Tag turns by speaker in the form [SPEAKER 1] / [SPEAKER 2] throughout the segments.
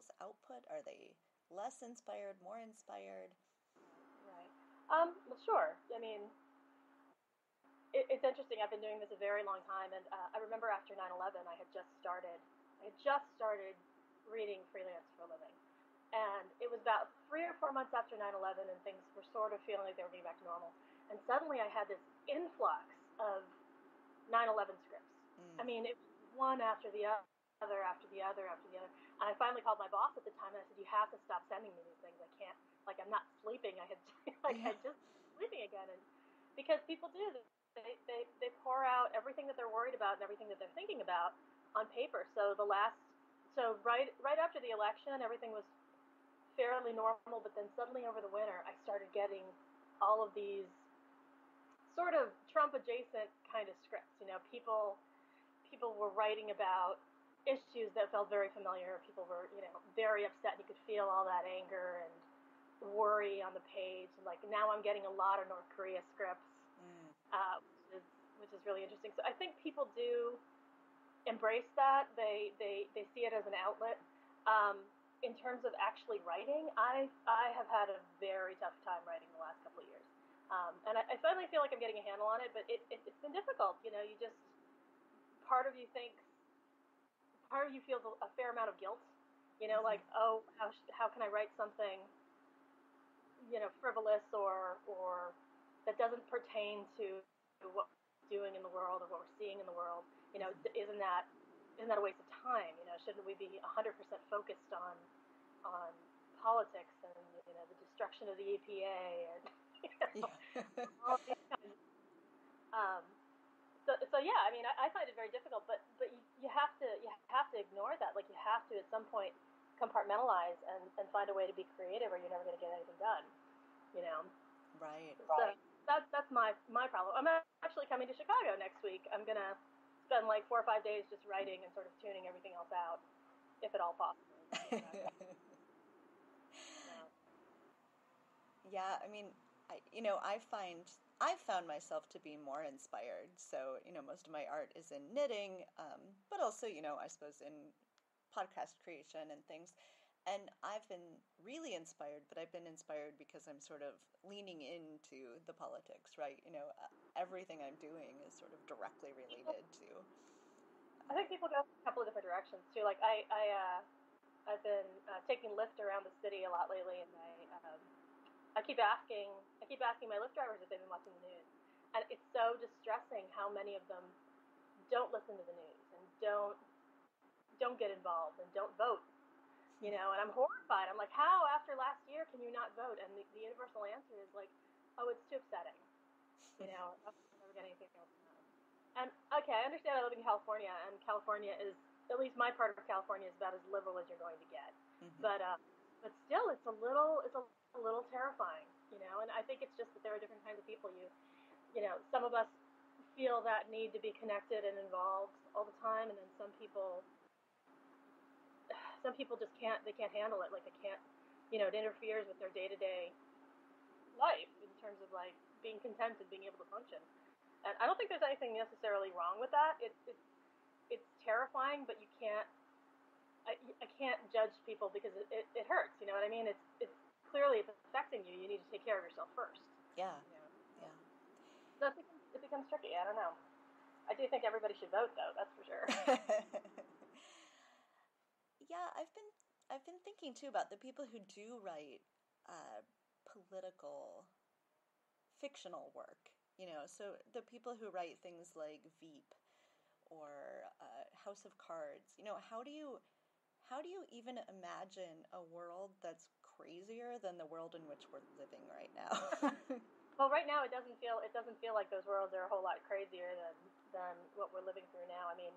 [SPEAKER 1] people's output? Are they less inspired, more inspired?
[SPEAKER 2] Right. Um, well, sure. I mean, it, it's interesting. I've been doing this a very long time, and uh, I remember after 9/11, I had just started. I had just started reading freelance for a living, and it was about three or four months after 9/11, and things were sort of feeling like they were getting back to normal. And suddenly, I had this influx of 9/11 scripts. Mm. I mean, it was one after the other, after the other, after the other. And I finally called my boss at the time, and I said, "You have to stop sending me these things. I can't. Like, I'm not sleeping. I had like I just sleeping again, and because people do they, they, they pour out everything that they're worried about and everything that they're thinking about on paper. So the last, so right right after the election, everything was fairly normal, but then suddenly over the winter, I started getting all of these sort of Trump adjacent kind of scripts. You know, people people were writing about issues that felt very familiar. People were, you know, very upset, and you could feel all that anger and worry on the page. And like now, I'm getting a lot of North Korea scripts mm. uh, which, is, which is really interesting. So I think people do embrace that. They they they see it as an outlet. Um, in terms of actually writing, I I have had a very tough time writing the last couple of years, um, and I, I, finally feel like I'm getting a handle on it. But it, it has been difficult. You know, you just part of you thinks part of you feels a, a fair amount of guilt. You know, mm-hmm. like oh how how can I write something you know frivolous or or that doesn't pertain to what we're doing in the world or what we're seeing in the world, you know, isn't that isn't that a waste of time? You know, shouldn't we be 100% focused on on politics and you know the destruction of the EPA and you know, yeah. all these kinds. Of, um, so, so yeah, I mean, I, I find it very difficult, but but you, you have to you have to ignore that. Like you have to at some point compartmentalize and, and find a way to be creative, or you're never going to get anything done. You know.
[SPEAKER 1] Right.
[SPEAKER 2] So, right that's that's my my problem. I'm actually coming to Chicago next week. I'm gonna spend like four or five days just writing and sort of tuning everything else out, if at all possible.
[SPEAKER 1] yeah. I mean, I, you know, I find I've found myself to be more inspired. So, you know, most of my art is in knitting, um, but also, you know, I suppose in podcast creation and things. And I've been really inspired, but I've been inspired because I'm sort of leaning into the politics, right? You know, everything I'm doing is sort of directly related to.
[SPEAKER 2] I think people go a couple of different directions too. Like I, I, uh, I've been uh, taking Lyft around the city a lot lately, and I, um, I keep asking, I keep asking my Lyft drivers if they've been watching the news, and it's so distressing how many of them don't listen to the news and don't, don't get involved and don't vote you know, and I'm horrified. I'm like, how after last year can you not vote? And the, the universal answer is like, oh, it's too upsetting. You know, I'm never get anything else. And okay, I understand I live in California, and California is at least my part of California is about as liberal as you're going to get. Mm-hmm. But uh, but still, it's a little it's a, little terrifying, you know. And I think it's just that there are different kinds of people. You you know, some of us feel that need to be connected and involved all the time, and then some people some people just can't they can't handle it like they can't you know it interferes with their day-to-day life in terms of like being content and being able to function and i don't think there's anything necessarily wrong with that it, it it's terrifying but you can't I, I can't judge people because it, it, it hurts you know what i mean? It's it's clearly it's affecting you you need to take care of yourself first.
[SPEAKER 1] Yeah yeah.
[SPEAKER 2] so it becomes, it becomes tricky i don't know. I do think everybody should vote though that's for sure.
[SPEAKER 1] Yeah, I've been I've been thinking too about the people who do write uh, political fictional work. You know, so the people who write things like Veep or uh, House of Cards. You know, how do you how do you even imagine a world that's crazier than the world in which we're living right now?
[SPEAKER 2] well, right now it doesn't feel it doesn't feel like those worlds are a whole lot crazier than than what we're living through now. I mean,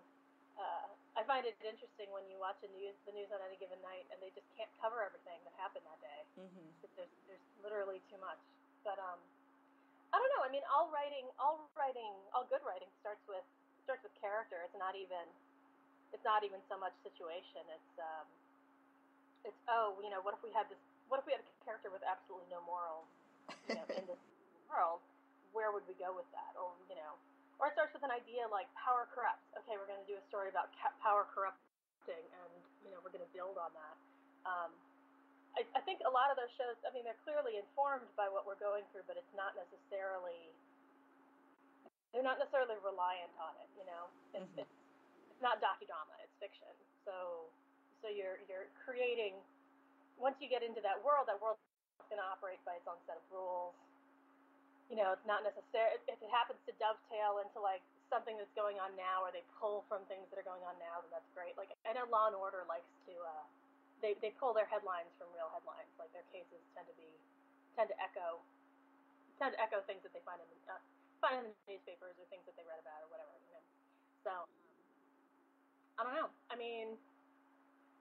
[SPEAKER 2] uh, I find it interesting when you watch a news, the news on any given night, and they just can't cover everything that happened that day. Mm-hmm. There's, there's literally too much. But um, I don't know. I mean, all writing, all writing, all good writing starts with starts with character. It's not even, it's not even so much situation. It's um, it's oh, you know, what if we had this? What if we had a character with absolutely no morals, you know, in this world? Where would we go with that? Or you know, or it starts with an idea like power corrupts. Okay, we're going to do a story about power corrupting, and you know we're going to build on that. Um, I, I think a lot of those shows, I mean, they're clearly informed by what we're going through, but it's not necessarily, they're not necessarily reliant on it, you know? It's, mm-hmm. it's, not docudrama, it's fiction. So, so you're, you're creating, once you get into that world, that world is going to operate by its own set of rules. You know, it's not necessary, if it happens to dovetail into like something that's going on now or they pull from things that are going on now, then that's great. Like, I know Law and Order likes to, uh, they, they pull their headlines from real headlines. Like their cases tend to be tend to echo tend to echo things that they find in the, uh, find in the newspapers or things that they read about or whatever. You know? So um, I don't know. I mean,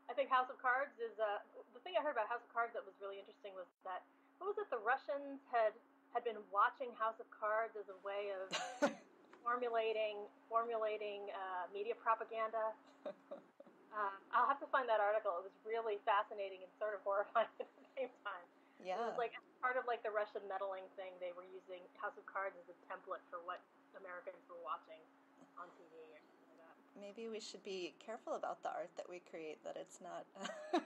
[SPEAKER 2] I think House of Cards is uh, the thing I heard about House of Cards that was really interesting was that what was it? The Russians had had been watching House of Cards as a way of formulating formulating uh, media propaganda. Um, I'll have to find that article. It was really fascinating and sort of horrifying at the same time.
[SPEAKER 1] Yeah.
[SPEAKER 2] It was like part of like the Russian meddling thing. They were using House of Cards as a template for what Americans were watching on TV
[SPEAKER 1] Maybe we should be careful about the art that we create. That it's not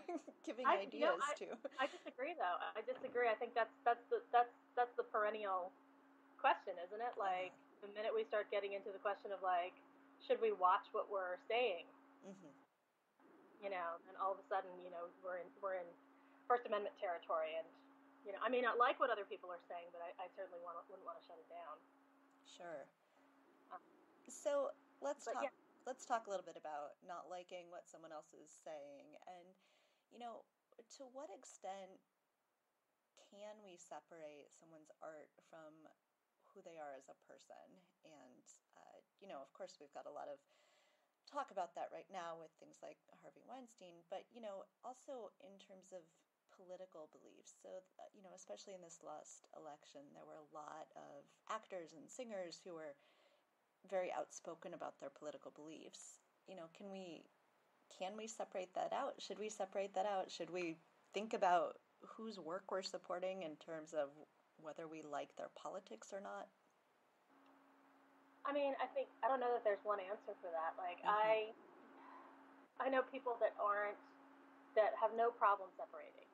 [SPEAKER 1] giving I, ideas
[SPEAKER 2] I,
[SPEAKER 1] to.
[SPEAKER 2] I disagree, though. I disagree. I think that's that's the that's that's the perennial question, isn't it? Like uh-huh. the minute we start getting into the question of like, should we watch what we're saying? Mm-hmm you know, and all of a sudden, you know, we're in we're in First Amendment territory, and you know, I may not like what other people are saying, but I, I certainly want, wouldn't want to shut it down.
[SPEAKER 1] Sure. Um, so let's talk. Yeah. Let's talk a little bit about not liking what someone else is saying, and you know, to what extent can we separate someone's art from who they are as a person? And uh, you know, of course, we've got a lot of talk about that right now with things like Harvey Weinstein, but you know, also in terms of political beliefs. So, uh, you know, especially in this last election, there were a lot of actors and singers who were very outspoken about their political beliefs. You know, can we can we separate that out? Should we separate that out? Should we think about whose work we're supporting in terms of whether we like their politics or not?
[SPEAKER 2] I mean, I think I don't know that there's one answer for that. Like mm-hmm. I, I know people that aren't that have no problem separating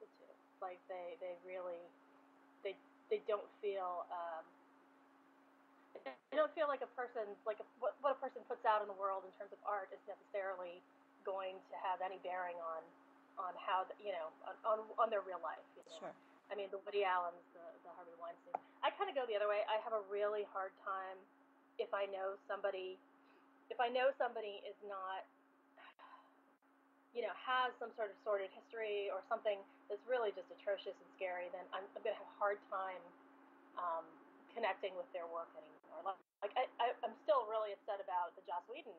[SPEAKER 2] the two. Like they they really they they don't feel um, they don't feel like a person like a, what what a person puts out in the world in terms of art is necessarily going to have any bearing on on how the, you know on, on, on their real life. You know?
[SPEAKER 1] Sure.
[SPEAKER 2] I mean, the Woody Allen's, the, the Harvey Weinstein. I kind of go the other way. I have a really hard time if I know somebody, if I know somebody is not, you know, has some sort of sordid history or something that's really just atrocious and scary, then I'm, I'm going to have a hard time um, connecting with their work anymore. Like, like I, I, I'm still really upset about the Joss Whedon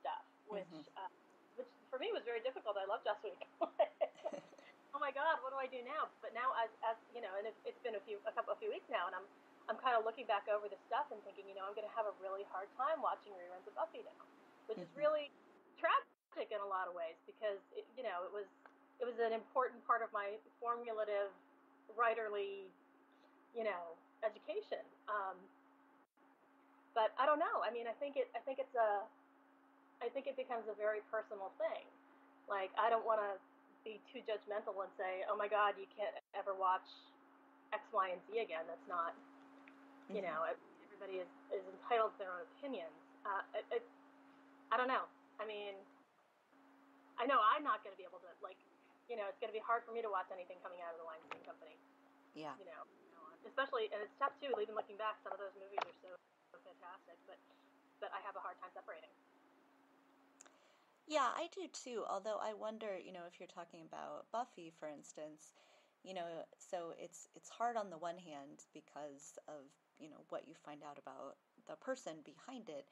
[SPEAKER 2] stuff, which, mm-hmm. uh, which for me was very difficult. I love Joss Whedon. oh my God, what do I do now? But now, as, as you know, and it, it's been a few, a couple, a few weeks now, and I'm I'm kind of looking back over the stuff and thinking, you know, I'm going to have a really hard time watching reruns of Buffy now, which mm-hmm. is really tragic in a lot of ways because it, you know it was it was an important part of my formulative writerly, you know, education. Um, but I don't know. I mean, I think it. I think it's a. I think it becomes a very personal thing. Like I don't want to be too judgmental and say, "Oh my God, you can't ever watch X, Y, and Z again." That's not you mm-hmm. know, everybody is, is entitled to their own opinions. Uh, it, it, I don't know. I mean, I know I'm not going to be able to like, you know, it's going to be hard for me to watch anything coming out of the Weinstein Company.
[SPEAKER 1] Yeah.
[SPEAKER 2] You know, especially and it's tough too. Even looking back, some of those movies are so, so fantastic, but but I have a hard time separating.
[SPEAKER 1] Yeah, I do too. Although I wonder, you know, if you're talking about Buffy, for instance, you know, so it's it's hard on the one hand because of you know what you find out about the person behind it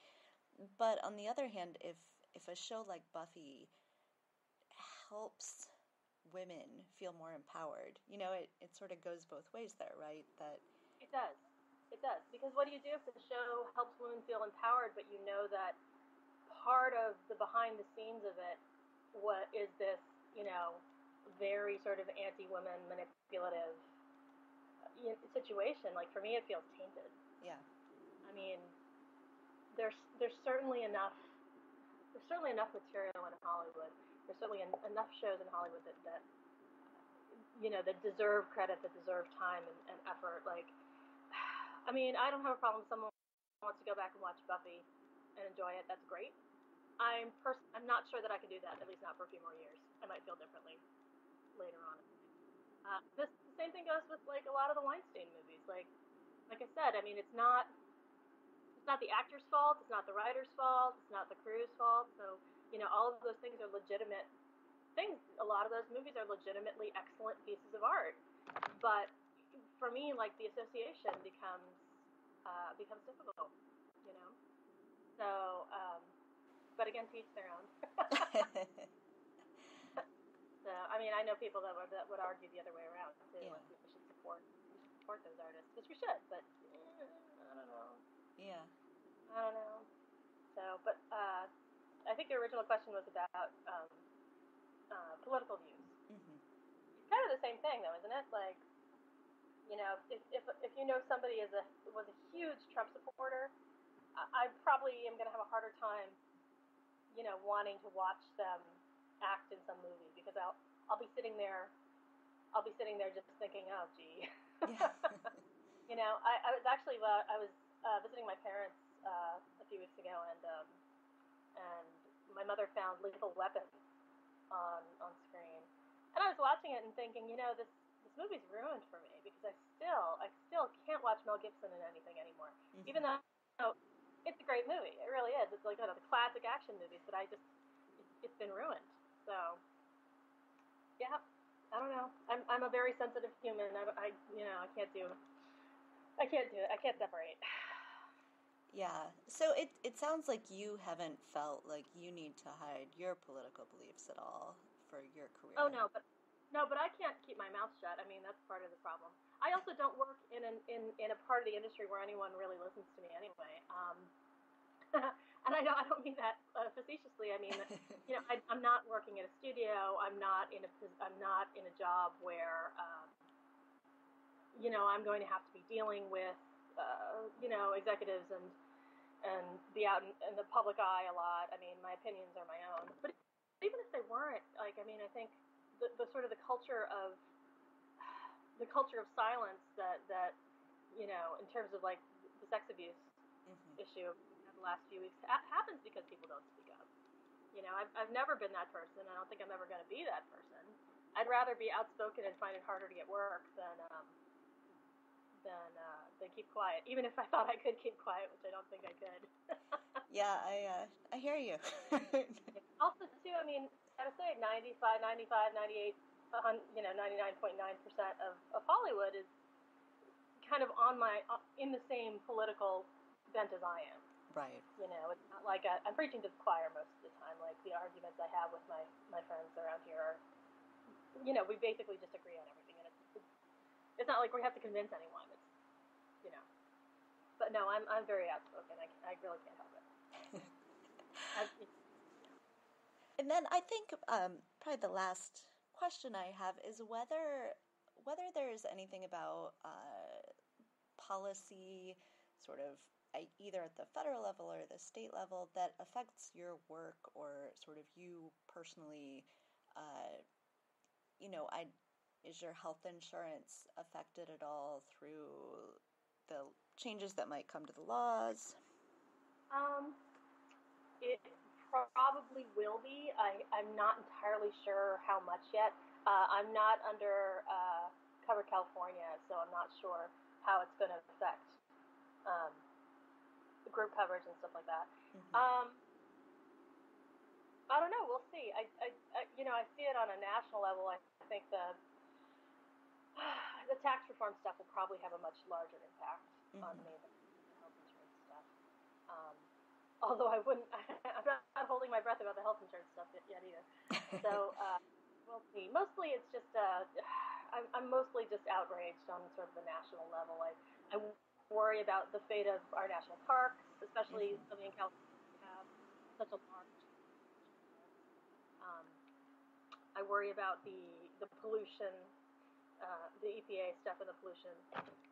[SPEAKER 1] but on the other hand if if a show like buffy helps women feel more empowered you know it, it sort of goes both ways there right that
[SPEAKER 2] it does it does because what do you do if the show helps women feel empowered but you know that part of the behind the scenes of it what is this you know very sort of anti-women manipulative uh, situation, like for me, it feels tainted.
[SPEAKER 1] Yeah.
[SPEAKER 2] I mean, there's there's certainly enough there's certainly enough material in Hollywood. There's certainly en- enough shows in Hollywood that, that you know that deserve credit, that deserve time and, and effort. Like, I mean, I don't have a problem if someone wants to go back and watch Buffy and enjoy it. That's great. I'm pers- I'm not sure that I can do that. At least not for a few more years. I might feel differently later on. Uh, this the same thing goes with like a lot of the Weinstein movies. Like like I said, I mean, it's not it's not the actor's fault. It's not the writer's fault. It's not the crew's fault. So you know, all of those things are legitimate things. A lot of those movies are legitimately excellent pieces of art. But for me, like the association becomes uh, becomes difficult. You know. So, um, but again, each their own. so, I mean, I know people that would that would argue the other way around too.
[SPEAKER 1] Yeah.
[SPEAKER 2] Like we should support we should support those artists, which we should. But eh, I don't know.
[SPEAKER 1] Yeah.
[SPEAKER 2] I don't know. So, but uh, I think the original question was about um, uh, political views.
[SPEAKER 1] hmm
[SPEAKER 2] Kind of the same thing, though, isn't it? Like, you know, if if if you know somebody is a was a huge Trump supporter, I, I probably am going to have a harder time, you know, wanting to watch them act in some movie because I'll I'll be sitting there, I'll be sitting there just thinking, oh, gee.
[SPEAKER 1] Yeah.
[SPEAKER 2] you know, I, I was actually uh, I was uh, visiting my parents uh, a few weeks ago, and um, and my mother found Lethal Weapon on on screen, and I was watching it and thinking, you know, this this movie's ruined for me because I still I still can't watch Mel Gibson in anything anymore,
[SPEAKER 1] Mhm.
[SPEAKER 2] even though you know, it's a great movie. It really is. It's like one of the classic action movies, but I just it, it's been ruined. So yeah, I don't know. I'm I'm a very sensitive human. I, I you know I can't do I can't do it. I can't separate.
[SPEAKER 1] Yeah. So it it sounds like you haven't felt like you need to hide your political beliefs at all for your career.
[SPEAKER 2] Oh no, but no, but I can't keep my mouth shut. I mean, that's part of the problem. I also don't work in an in, in a part of the industry where anyone really listens to me anyway. Um, and I don't I don't mean that uh, facetiously. I mean, you know, I, I'm not working at a studio. I'm not in a I'm not in a job where um, you know I'm going to have to be dealing with uh, you know executives and and be out in, in the public eye a lot. I mean, my opinions are my own. But even if they weren't, like I mean, I think the, the sort of the culture of the culture of silence that that you know in terms of like the sex abuse
[SPEAKER 1] Mhm.
[SPEAKER 2] issue in the last few weeks ha- happens because people don't speak up. You know, I've, I've never been that person. I don't think I'm ever going to be that person. I'd rather be outspoken and find it harder to get work than um, than uh, than keep quiet. Even if I thought I could keep quiet, which I don't think I could.
[SPEAKER 1] Yeah, I uh, I hear you.
[SPEAKER 2] also, too, I mean, I would say 95, 95, 98, you know, 99.9% of, of Hollywood is kind of on my, uh, in the same political bent as I am.
[SPEAKER 1] right.
[SPEAKER 2] You know, it's not like I, I'm preaching to the choir most of the time. Like the arguments I have with my, my friends around here are, you know, we basically just agree on everything. And it's, it's, it's not like we have to convince anyone. It's, you know. But no, I'm, I'm very outspoken. I, I really can't help it. I,
[SPEAKER 1] And then I think um, probably the last question I have is whether whether there is anything about uh, policy, sort of either at the federal level or the state level, that affects your work or sort of you personally. Uh, you know, I is your health insurance affected at all through the changes that might come to the laws?
[SPEAKER 2] Um, it probably will be. I, I'm not entirely sure how much yet. Uh, I'm not under uh, Covered California, so I'm not sure how it's going to affect um, group coverage and stuff like that.
[SPEAKER 1] Mhm.
[SPEAKER 2] Um, I don't know. We'll see. I, I, I, you know, I see it on a national level. I think the the tax reform stuff will probably have a much larger impact on
[SPEAKER 1] Mhm.
[SPEAKER 2] me than the health insurance stuff. Um, although I wouldn't, I'm not, not holding my breath about the health insurance stuff yet, either. So uh, we'll see. Mostly, it's just uh, I'm, I'm mostly just outraged on sort of the national level. I I worry about the fate of our national parks, especially
[SPEAKER 1] Mhm.
[SPEAKER 2] living in California. Have such a large. Um, I worry about the the pollution, uh, the EPA stuff and the pollution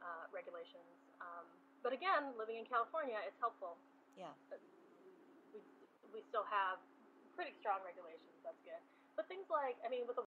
[SPEAKER 2] uh, regulations. Um, but again, living in California, it's helpful.
[SPEAKER 1] Yeah.
[SPEAKER 2] We we still have pretty strong regulations. That's good. but things like, I mean, with the